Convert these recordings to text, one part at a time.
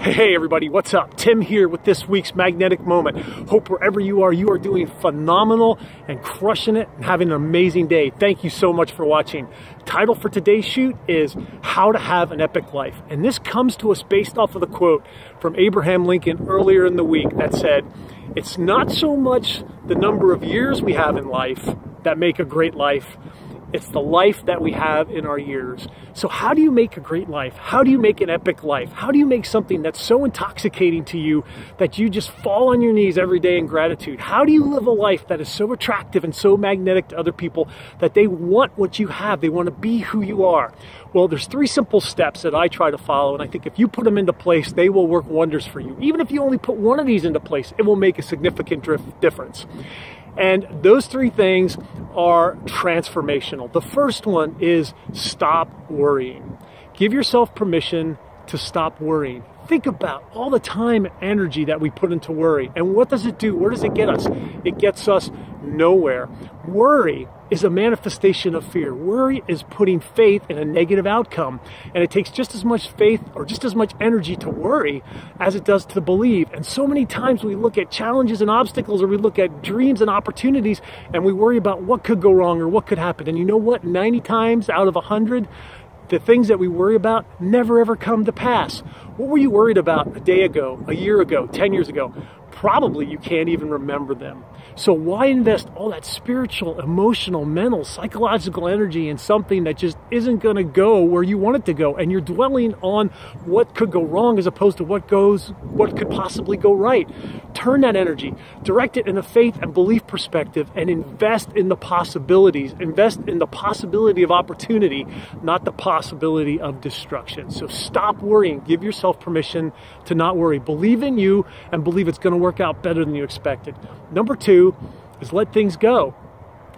Hey everybody, what's up? Tim here with this week's Magnetic Moment. Hope wherever you are, you are doing phenomenal and crushing it and having an amazing day. Thank you so much for watching. Title for today's shoot is How to Have an Epic Life. And this comes to us based off of the quote from Abraham Lincoln earlier in the week that said, It's not so much the number of years we have in life that make a great life, it's the life that we have in our years. So how do you make a great life? How do you make an epic life? How do you make something that's so intoxicating to you that you just fall on your knees every day in gratitude? How do you live a life that is so attractive and so magnetic to other people that they want what you have? They want to be who you are. Well, there's three simple steps that I try to follow, and I think if you put them into place, they will work wonders for you. Even if you only put one of these into place, it will make a significant difference. And those three things are transformational. The first one is stop worrying. Give yourself permission to stop worrying. Think about all the time and energy that we put into worry. And what does it do? Where does it get us? It gets us nowhere. Worry is a manifestation of fear. Worry is putting faith in a negative outcome. And it takes just as much faith or just as much energy to worry as it does to believe. And so many times we look at challenges and obstacles or we look at dreams and opportunities and we worry about what could go wrong or what could happen. And you know what? 90 times out of 100, the things that we worry about never ever come to pass. What were you worried about a day ago, a year ago, 10 years ago? probably you can't even remember them. So why invest all that spiritual, emotional, mental, psychological energy in something that just isn't going to go where you want it to go and you're dwelling on what could go wrong as opposed to what goes what could possibly go right. Turn that energy, direct it in a faith and belief perspective and invest in the possibilities. Invest in the possibility of opportunity, not the possibility of destruction. So stop worrying. Give yourself permission to not worry. Believe in you and believe it's going to work out better than you expected. Number two is let things go.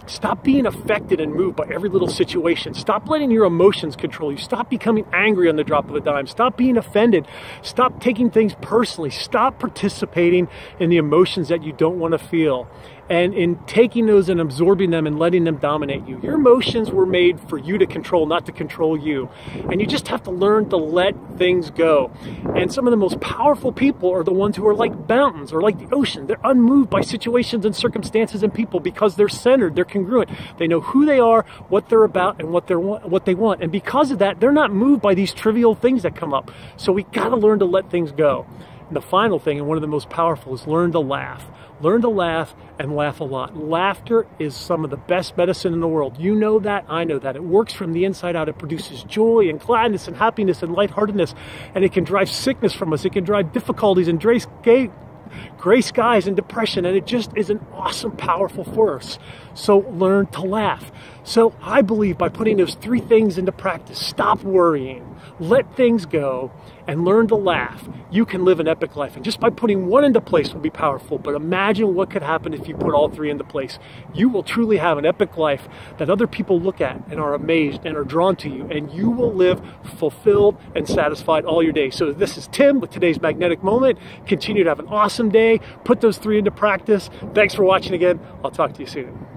Stop being affected and moved by every little situation. Stop letting your emotions control you. Stop becoming angry on the drop of a dime. Stop being offended. Stop taking things personally. Stop participating in the emotions that you don't want to feel and in taking those and absorbing them and letting them dominate you. Your emotions were made for you to control, not to control you. And you just have to learn to let things go. And some of the most powerful people are the ones who are like mountains or like the ocean. They're unmoved by situations and circumstances and people because they're centered, they're congruent. They know who they are, what they're about, and what, they're, what they want. And because of that, they're not moved by these trivial things that come up. So we got to learn to let things go. And the final thing, and one of the most powerful, is learn to laugh. Learn to laugh and laugh a lot. Laughter is some of the best medicine in the world. You know that, I know that. It works from the inside out. It produces joy and gladness and happiness and lightheartedness, and it can drive sickness from us. It can drive difficulties and gray skies and depression, and it just is an awesome, powerful force. So learn to laugh. So I believe by putting those three things into practice, stop worrying, let things go, and learn to laugh, you can live an epic life. And just by putting one into place will be powerful. But imagine what could happen if you put all three into place. You will truly have an epic life that other people look at and are amazed and are drawn to you. And you will live fulfilled and satisfied all your days. So this is Tim with today's magnetic moment. Continue to have an awesome day. Put those three into practice. Thanks for watching again. I'll talk to you soon.